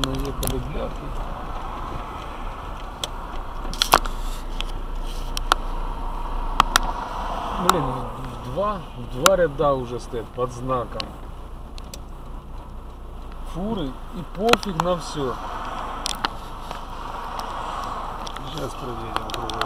понаехали бляхи. Блин, в два, в два ряда уже стоят под знаком. Фуры и пофиг на все. Сейчас проверим кружочек.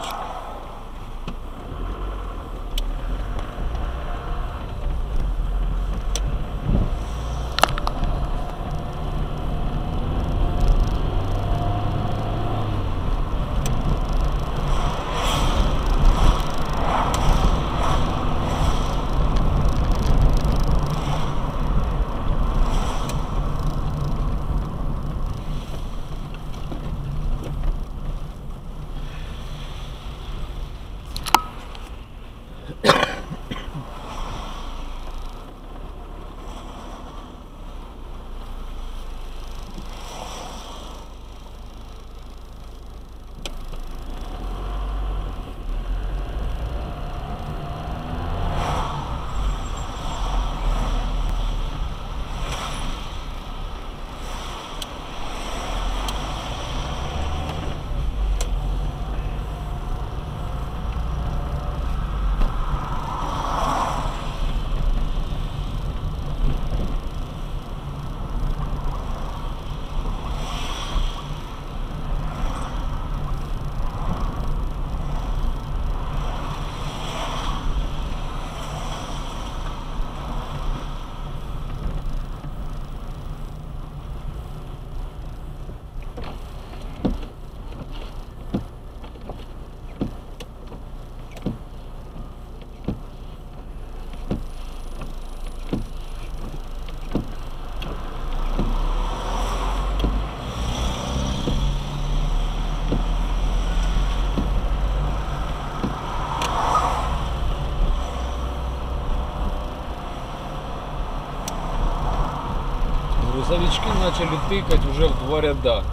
Грузовички начали тыкать уже в два ряда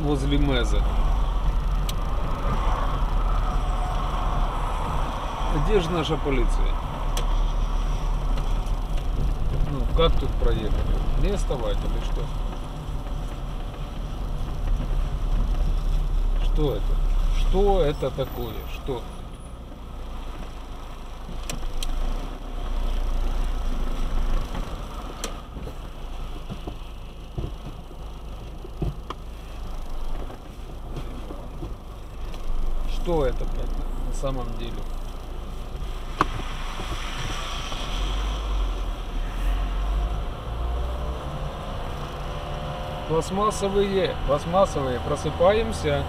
возле Меза. Где же наша полиция? Ну, как тут проехать? Арестовать или что? Что это? Что это такое? Что? Что это на самом деле? Пластмассовые, пластмассовые, просыпаемся.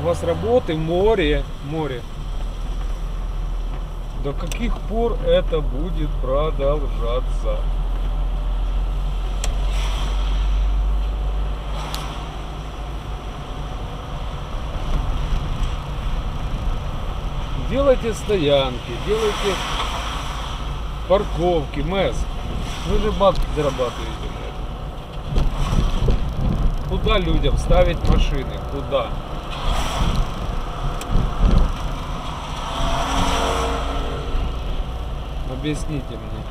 У вас работы море, море. До каких пор это будет продолжаться? Делайте стоянки, делайте парковки, МЭС. Вы же бабки зарабатываете. Куда людям ставить машины? Куда? Объясните мне.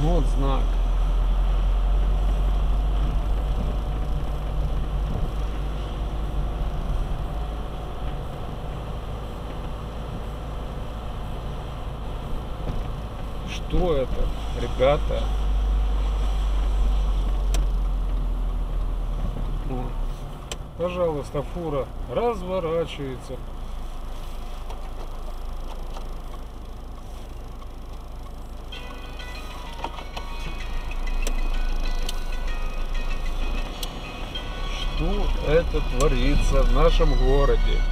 Вот знак. Что это, ребята? Пожалуйста, фура разворачивается. Что это творится в нашем городе?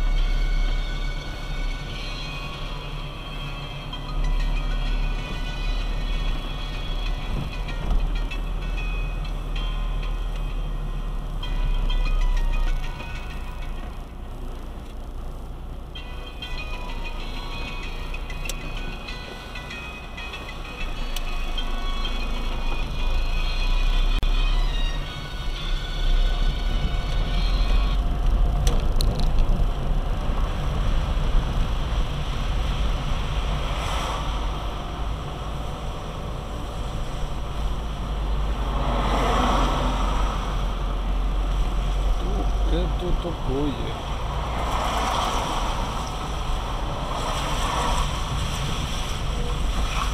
Такое.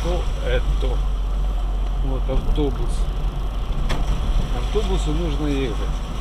Что это? Вот автобус. Автобусу нужно ехать.